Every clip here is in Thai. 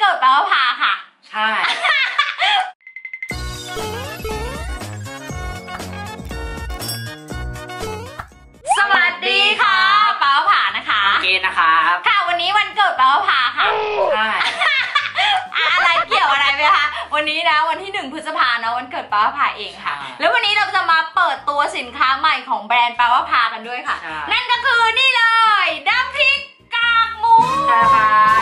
เกิดแปลว่าพาค่ะ ใช่ สวัสดีค่ะแปลว่าผ่านะคะ เกณฑ์นะครับค่ะวันนี้วันเกิดแปลว่าพาค่ะ ใช่ อะอะไรเกี่ยวอะไรไหมคะ วันนี้นะวันที่หนึ่งพฤษภานะวันเกิดแปลว่าพาเองค่ะแล้ววันนี้เราจะมาเปิดตัวสินค้าใหม่ของแบรนด์แปลว่าพากันด้วยค่ะ ใช่ นั่นก็คือนี่เลยน้ำพริกกากหมู ใช่ครับ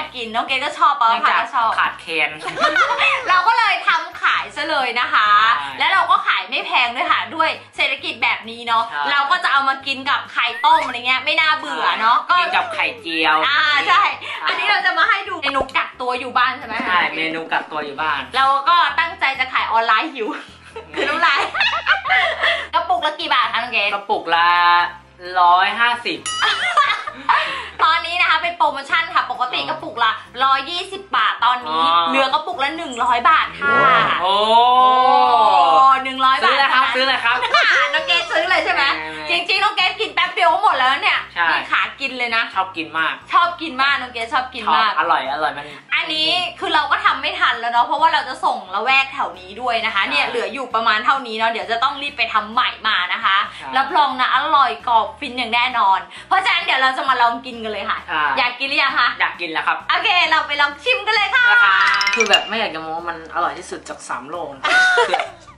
องจากเราใช่ชอบกินน้องเกดก็ชอบแปลว่าพาก็ชอบขาดแคลนเราก็เลยทำขายซะเลยนะคะใช่แล้วเราก็ขายไม่แพงด้วยค่ะด้วยเศรษฐกิจแบบนี้เนาะใช่เราก็จะเอามากินกับไข่ต้มอะไรเงี้ยไม่น่าเบื่อเนาะก็กินกับไข่เจียวอ่าใช่อันนี้เราจะมาให้ดูเมนูกักตัวอยู่บ้านใช่ไหมคะใช่เมนูกักตัวอยู่บ้าน เราก็ตั้งใจจะขายออนไลน์หิวคือน้ำลายกระปุกละกี่บาทคะน้องเกดกระปุกละร้อยห้าสิบ ตอนนี้นะคะเป็นโปรโมชั่นค่ะ ปกติอ๋อกระปุกละ 120 บาทตอนนี้ อ๋อ เหลือกระปุกละ 100 บาทค่ะโอ้โอ้หนึ่งร้อยบาทซื้อเลยครับนะะซื้อเลยครับอะน้องเกดซื้อเลยใช่ไหมไม่จริงๆน้องเกดกินแป๊บเดียวก็หมดแล้วเนี่ยใช่ นี่ขากินเลยนะ ชอบกินมากชอบกินมากน้องเกดชอบกินชอบมาก อร่อยอร่อยมันอั นนี้คือเราก็ทำไม่ทันแล้วเนาะเพราะว่าเราจะส่งละแวกแถวนี้ด้วยนะคะใช่เนี่ยเหลืออยู่ประมาณเท่านี้เนาะเดี๋ยวจะต้องรีบไปทำใหม่มานะคะใช่รับรองนะอร่อยกรอบฟินอย่างแน่นอน เพราะฉะนั้นเดี๋ยวเราจะมาลองกินกันเลยค่ะใช่อยากกินหรือยังคะอยากกินแล้วครับโอเคเราไปลองชิมกันเลยค่ะนะคะคือแบบไม่อยากจะโม้ว่ามันอร่อยที่สุดจากสามโลกนะคือ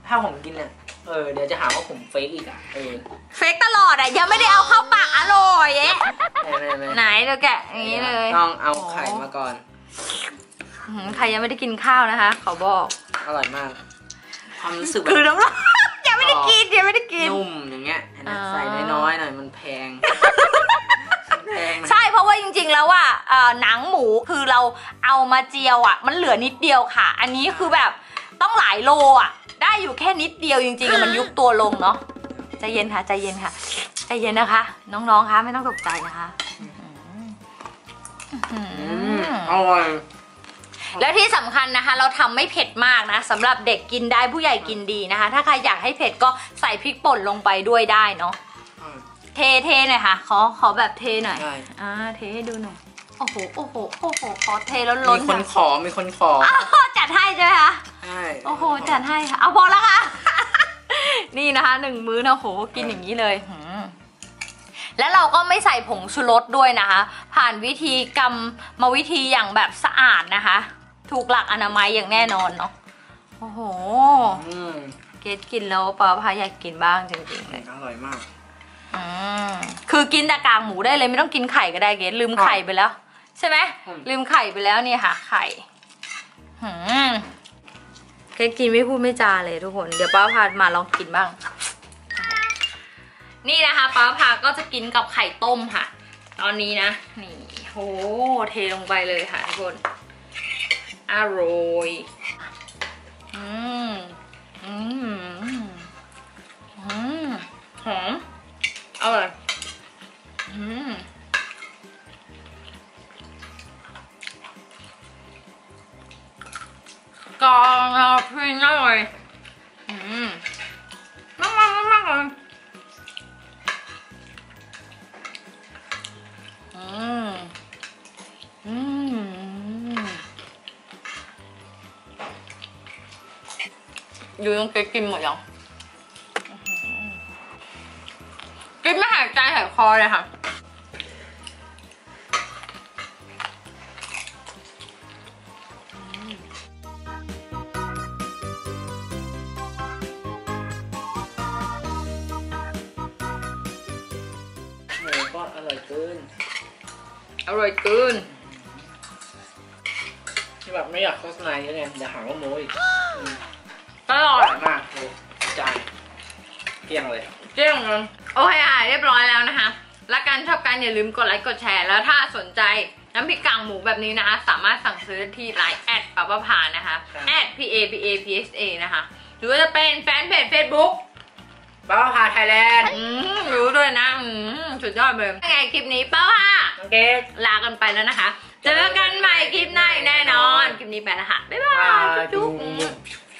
ถ้าผมกินเนี่ยเออเดี๋ยวจะหาว่าผมเฟกอีกอะเออเฟกตลอดอะยังไม่ได้เอาเข้าปากอร่อยเอ๊ะไม่ไม่ไม่ไหนเราแกะอย่างนี้เลย ต้องเอาไข่มาก่อน อื้อหือใครยังไม่ได้กินข้าวนะคะ ขอบอกอร่อยมาก ความรู้สึกแบคือบน้ำลายยังไม่ได้กินยังไม่ได้กิน นุ่มอย่างเงี้ยเห็นไหมอ่าใส่น้อยๆหน่อยมันแพงมันแพงนะใช่เพราะว่าจริงๆแล้วอะเอ่อหนังหมูคือเราเอามาเจียวอะ มันเหลือนิดเดียวค่ะ อันนี้คือแบบต้องหลายโลอะ ได้อยู่แค่นิดเดียวจริงๆมันยุบตัวลงเนาะใจเย็นค่ะใจเย็นค่ะใจเย็นนะคะ น้องๆคะไม่ต้องตกใจนะคะอื้อหืออืมอร่อย แล้วที่สำคัญนะคะ เราทำไม่เผ็ดมากนะสำหรับเด็กกินได้ผู้ใหญ่กินดีนะคะ ถ้าใครอยากให้เผ็ดก็ใส่พริกป่นลงไปด้วยได้เนาะอืมเทเทหน่อยค่ะ ขอขอแบบเทหน่อยได้อ่าเทให้ดูหน่อยโอ้โหโอ้โหโอ้โหขอเทแล้วล้นมีคนขอมีคนขอพ่อจัดให้ใช่ไหมคะใช่โอ้โหจัดให้ค่ะเอาพอแล้วค่ะนี่นะคะหนึ่งมื้อนะโหกินอย่างนี้เลยหืมแล้วเราก็ไม่ใส่ผงชูรสด้วยนะคะ ผ่านวิธีกรรมมาวิธีอย่างแบบสะอาดนะคะ ถูกหลักอนามัยอย่างแน่นอนเนาะโอ้โห อืมเกดกินแล้วปลาพายอยากกินบ้างจริงๆเลยอร่อยมาก อืมคือกินแต่กากหมูได้เลยไม่ต้องกินไข่ก็ได้เกดลืมไข่ไปแล้ว ใช่ไหมอืม ลืมไข่ไปแล้วเนี่ยค่ะไข่หืมเกดกินไม่พูดไม่จาเลยทุกคน เดี๋ยวป้าพามาลองกินบ้าง นี่นะคะป้าพาก็จะกินกับไข่ต้มค่ะ ตอนนี้นะ นี่โหเทลงไปเลยค่ะทุกคน อร่อยอืมอืมอืมหอมอร่อยอืมกรอบพินอร่อย อยู่ยังเกกินหมดยังอื้อหือกินไม่หายใจหายคอเลยค่ะหมูก็อร่อยเกิน อร่อยเกินที่แบบไม่อยากโฆษณาเยอะไงอย่าหาว่าโม้อีก อืมอร่ออยร่อยมากเลยจานเกลี้ยงเลย เจ๊งเลยโอเคค่ะเรียบร้อยแล้วนะคะรักกันชอบกันอย่าลืมกดไลค์กดแชร์แล้วถ้าสนใจน้ำพริกกางหมูแบบนี้นะคะ สามารถสั่งซื้อที่ไลน์แอดปะปะพานะคะครับแอด p a p a p s a นะคะ หรือว่าจะเป็นแฟนเพจ Facebook บ้าพาไทยแลนด์อืมรู้ด้วยนะอืมสุดยอดเลยยังไงคลิปนี้เป้าค่ะน้องเกดลากันไปแล้วนะคะ เจอกันใหม่คลิปหน้าอีกแน่นอน คลิปนี้ไปแล้วค่ะ บ๊ายบายจุ๊บๆ